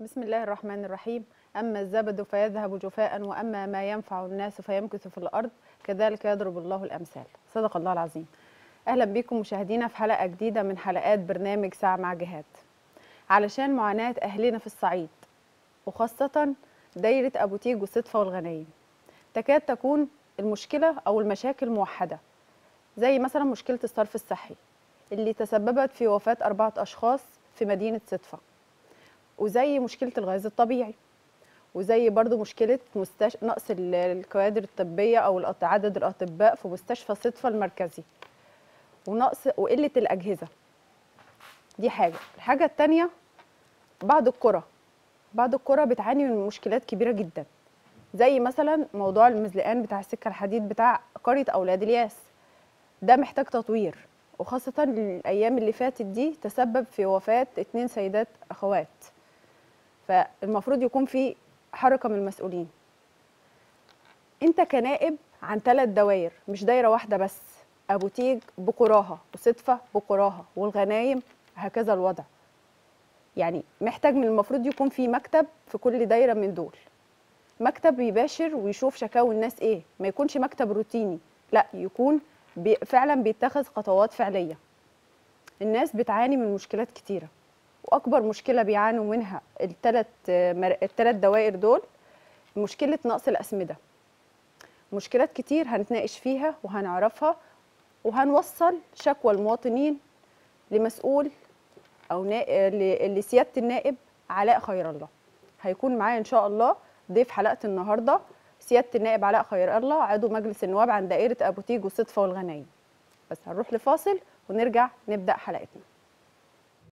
بسم الله الرحمن الرحيم. أما الزبد فيذهب جفاء وأما ما ينفع الناس فيمكث في الأرض كذلك يضرب الله الأمثال. صدق الله العظيم. أهلا بكم مشاهدينا في حلقة جديدة من حلقات برنامج ساعة مع جهاد. علشان معاناة أهلنا في الصعيد وخاصة دايرة أبو تيج والصدفة والغنايم تكاد تكون المشكلة أو المشاكل موحدة. زي مثلا مشكلة الصرف الصحي اللي تسببت في وفاة أربعة أشخاص في مدينة صدفة. وزي مشكلة الغاز الطبيعي وزي برضو مشكلة مستش... نقص ال- الكوادر الطبية أو الأط- عدد الأطباء في مستشفى صدفة المركزي ونقص وقلة الأجهزة. دي حاجة. الحاجة التانية بعض القرى بعض القرى بتعاني من مشكلات كبيرة جدا زي مثلا موضوع المزلقان بتاع السكة الحديد بتاع قرية أولاد الياس. ده محتاج تطوير وخاصة الأيام اللي فاتت دي تسبب في وفاة اتنين سيدات أخوات. فالمفروض يكون في حركة من المسؤولين. انت كنائب عن ثلاث دوائر مش دايرة واحدة بس. أبو تيج بقراها وصدفة بقراها والغنايم هكذا الوضع. يعني محتاج من المفروض يكون في مكتب في كل دايرة من دول. مكتب يباشر ويشوف شكاوى الناس إيه. ما يكونش مكتب روتيني. لا يكون بي فعلا بيتخذ خطوات فعلية. الناس بتعاني من مشكلات كتيرة. وأكبر مشكلة بيعانوا منها الثلاث الثلاث دوائر دول مشكلة نقص الأسمدة. مشكلات كتير هنتناقش فيها وهنعرفها وهنوصل شكوى المواطنين لمسؤول أو نا... لسيادة النائب علاء خير الله. هيكون معايا إن شاء الله ضيف حلقة النهارده سيادة النائب علاء خير الله عضو مجلس النواب عن دائرة أبو تيج والصدفه والغنايم بس هنروح لفاصل ونرجع نبدأ حلقتنا.